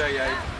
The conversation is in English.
DJ8